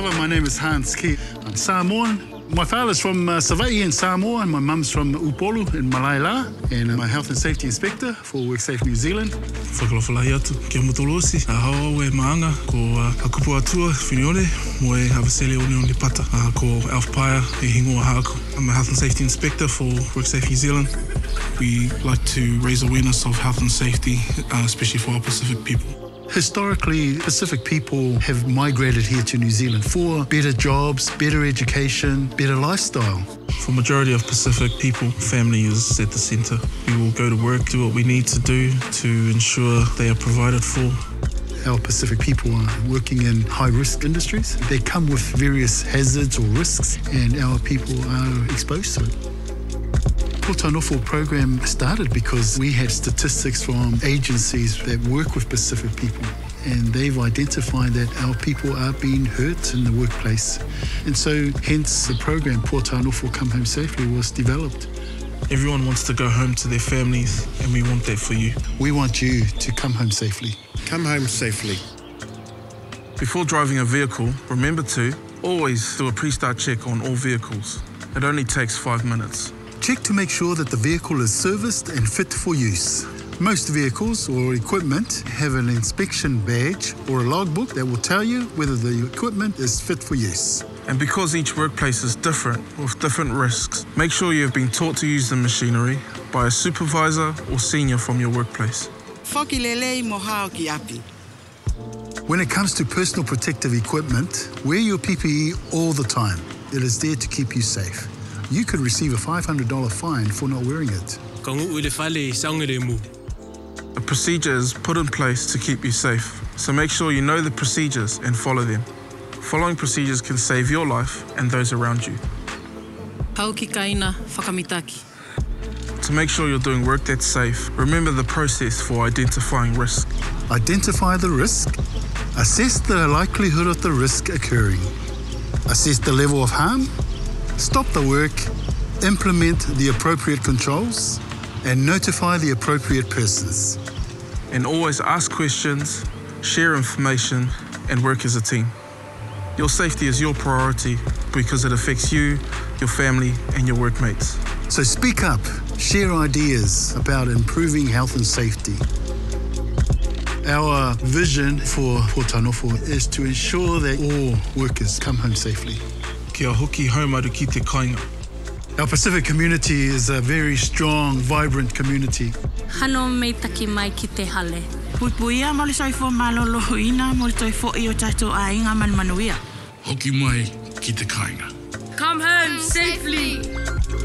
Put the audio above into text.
My name is Hans Key. I'm Samoan. My father's from uh, in Samoa, and my mum's from Upolu in Malaila, and I'm a health and safety inspector for WorkSafe New Zealand. A maanga ko uh, atua pata uh, ko hingoa haaku. I'm a health and safety inspector for WorkSafe New Zealand. We like to raise awareness of health and safety, uh, especially for our Pacific people. Historically, Pacific people have migrated here to New Zealand for better jobs, better education, better lifestyle. For majority of Pacific people, family is at the centre. We will go to work, do what we need to do to ensure they are provided for. Our Pacific people are working in high risk industries. They come with various hazards or risks, and our people are exposed to it. Puataunofo program started because we had statistics from agencies that work with Pacific people and they've identified that our people are being hurt in the workplace. And so hence the program Puataunofo Come Home Safely was developed. Everyone wants to go home to their families and we want that for you. We want you to come home safely. Come home safely. Before driving a vehicle, remember to always do a pre-start check on all vehicles. It only takes five minutes. Check to make sure that the vehicle is serviced and fit for use. Most vehicles or equipment have an inspection badge or a logbook that will tell you whether the equipment is fit for use. And because each workplace is different with different risks, make sure you have been taught to use the machinery by a supervisor or senior from your workplace. Whakilelei mo hao ki api. When it comes to personal protective equipment, wear your PPE all the time. It is there to keep you safe. You could receive a $500 fine for not wearing it. Ka ngu ule whale saungere mu. A procedure is put in place to keep you safe, so make sure you know the procedures and follow them. Following procedures can save your life and those around you. Pau ki kaina whakamitaki. To make sure you're doing work that's safe, remember the process for identifying risk. Identify the risk, assess the likelihood of the risk occurring, assess the level of harm, stop the work, implement the appropriate controls, and notify the appropriate persons. And always ask questions, share information, and work as a team. Your safety is your priority because it affects you, your family, and your workmates. So speak up, share ideas about improving health and safety. Our vision for Puataunofo is to ensure that all workers come home safely. Kia hoki haumaru ki te kainga. Our Pacific community is a very strong, vibrant community. Hano mei taki mai ki te hale. Puipuia mo le soifo malolo ina mo le toifo i o tatou a inga man manuia. Hoki mai ki te kainga. Come home safely.